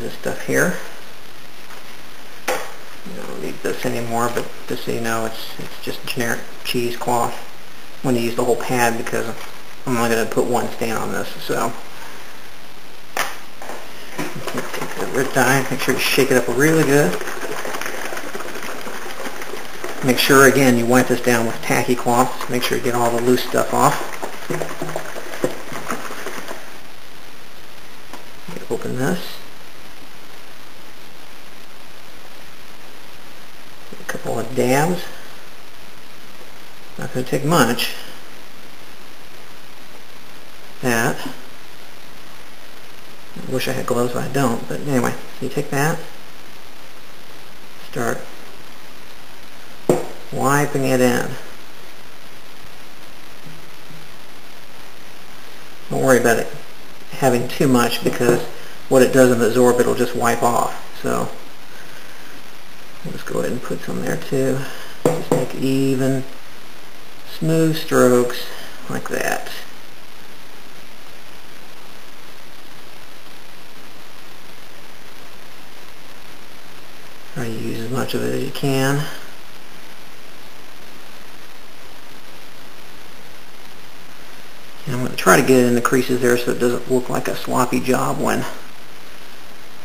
this stuff here. You don't need this anymore, but just so you know, it's it's just generic cheesecloth. I'm going to use the whole pad because I'm only going to put one stain on this, so. Take the red dye, make sure you shake it up really good. Make sure, again, you wipe this down with tacky cloth. Make sure you get all the loose stuff off. Open this. Dabs. Not going to take much. That. I wish I had gloves, but I don't. But anyway, so you take that. Start wiping it in. Don't worry about it having too much because what it doesn't absorb it'll just wipe off. So let's go ahead and put some there too. Just make even, smooth strokes like that. Try to use as much of it as you can. And I'm going to try to get it in the creases there so it doesn't look like a sloppy job when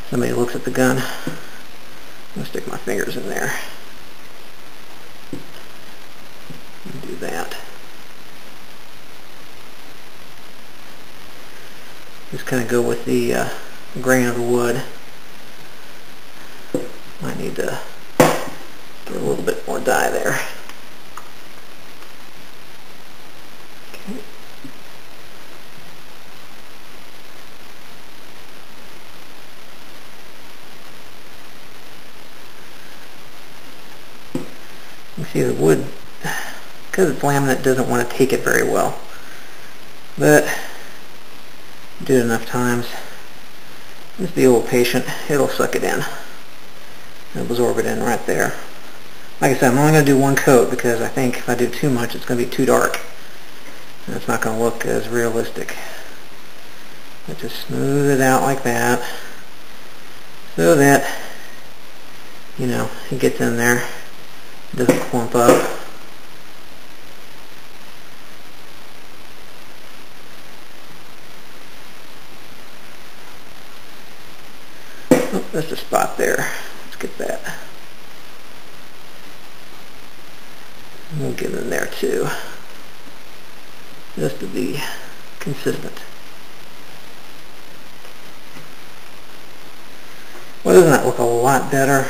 somebody looks at the gun. I'm going to stick my fingers in there. Do that. Just kind of go with the uh, grain of the wood. Might need to get a little bit more dye there. See the wood, because it's laminate, doesn't want to take it very well. But, do it enough times. Just be a little patient. It'll suck it in. It'll absorb it in right there. Like I said, I'm only going to do one coat because I think if I do too much, it's going to be too dark. And it's not going to look as realistic. But just smooth it out like that so that, you know, it gets in there doesn't up. Oh, that's a spot there. Let's get that. We'll get in there too. Just to be consistent. Well, doesn't that look a lot better?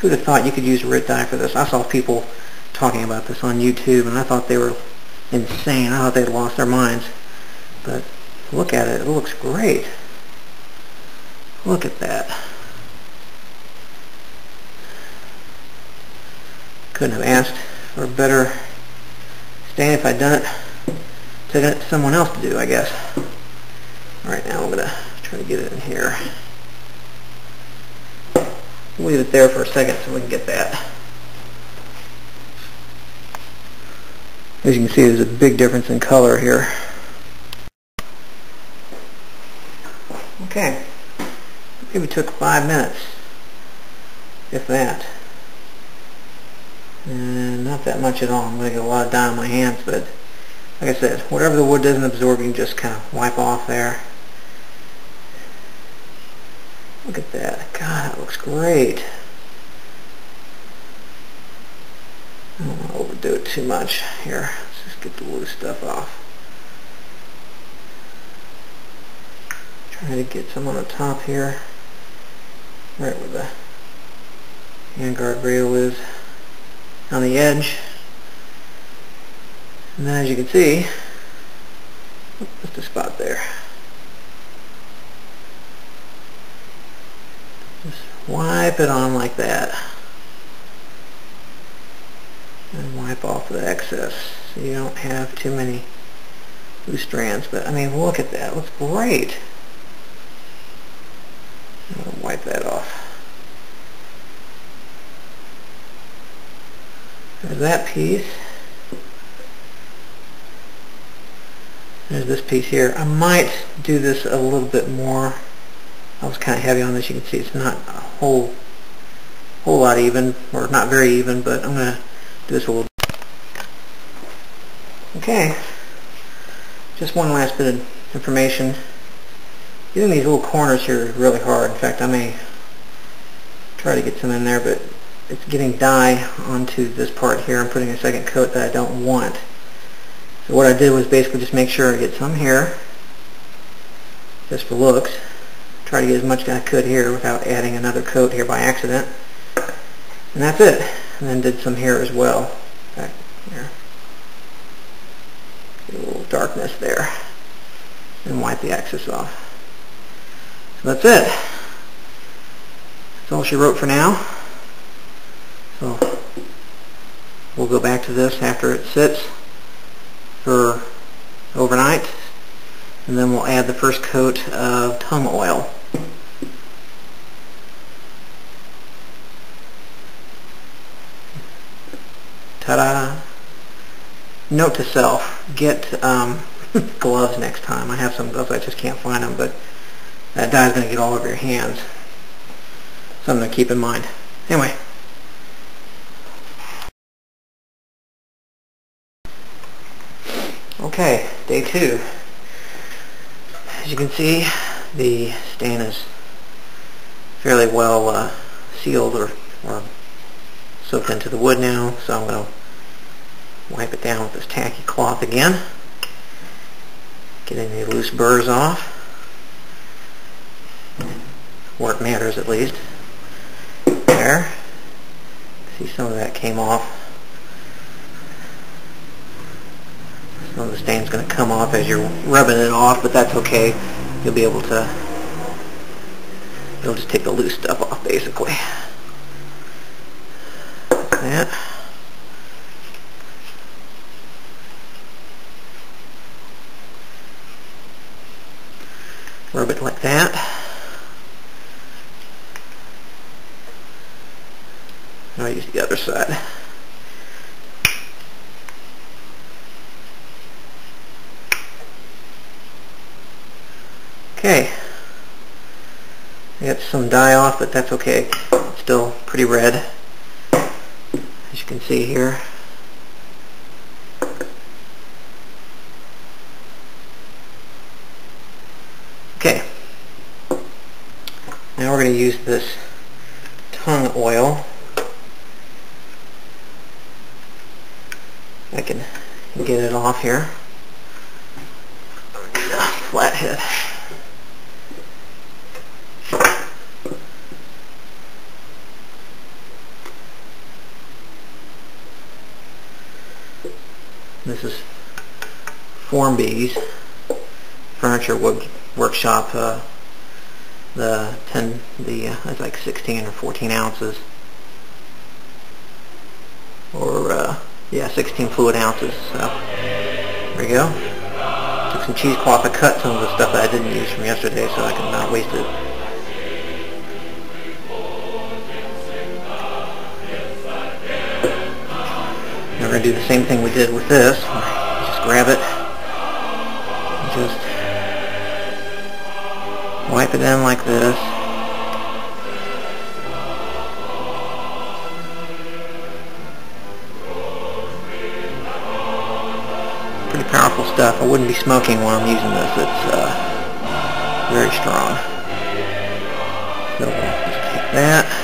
Who'd have thought you could use RIT dye for this? I saw people talking about this on YouTube, and I thought they were insane. I thought they'd lost their minds. But look at it. It looks great. Look at that. Couldn't have asked for a better stain if I'd done it, to someone else to do, I guess. Alright, now I'm going to try to get it in here leave it there for a second so we can get that. As you can see, there's a big difference in color here. Okay, maybe it took five minutes, if that. And not that much at all. I'm going to get a lot of dye on my hands, but like I said, whatever the wood doesn't absorb, you can just kind of wipe off there. Look at that. God, that looks great. I don't want to overdo it too much. Here, let's just get the loose stuff off. Try to get some on the top here. Right where the handguard rail is. On the edge. And then as you can see, oh, just a spot there. Just wipe it on like that. And wipe off the excess so you don't have too many loose strands. But I mean, look at that. It looks great. I'm going to wipe that off. There's that piece. There's this piece here. I might do this a little bit more. I was kind of heavy on this. You can see it's not a whole whole lot even, or not very even, but I'm going to do this a little bit. Okay, just one last bit of information. Getting these little corners here is really hard. In fact, I may try to get some in there, but it's getting dye onto this part here. I'm putting a second coat that I don't want. So what I did was basically just make sure I get some here, just for looks. Try to get as much as I could here without adding another coat here by accident. And that's it. And then did some here as well. Back. Get a little darkness there. And wipe the excess off. So that's it. That's all she wrote for now. So we'll go back to this after it sits for overnight. And then we'll add the first coat of tung oil. Ta-da! Note to self, get um, gloves next time. I have some gloves, I just can't find them, but that dye is going to get all over your hands. Something to keep in mind. Anyway. Okay, day two. As you can see, the stain is fairly well uh, sealed or, or soaked into the wood now, so I'm going to wipe it down with this tacky cloth again. Get any loose burrs off, where it matters at least. There. See some of that came off. Some of the stain's going to come off as you're rubbing it off, but that's okay. You'll be able to, you'll just take the loose stuff off basically. that. Rub it like that. I use the other side. Okay. I got some dye off, but that's okay. It's still pretty red, as you can see here. Okay. Now we're going to use this tung oil. I can get it off here. Flathead. This is Formby's Furniture Wood Workshop. Uh, the 10, the uh, it's like 16 or 14 ounces, or uh, yeah, 16 fluid ounces. So there we go. Took some cheesecloth I cut some of the stuff that I didn't use from yesterday, so I can not waste it. we're going to do the same thing we did with this. Just grab it. Just wipe it in like this. Stuff. I wouldn't be smoking while I'm using this. It's uh, very strong. So we'll just take that.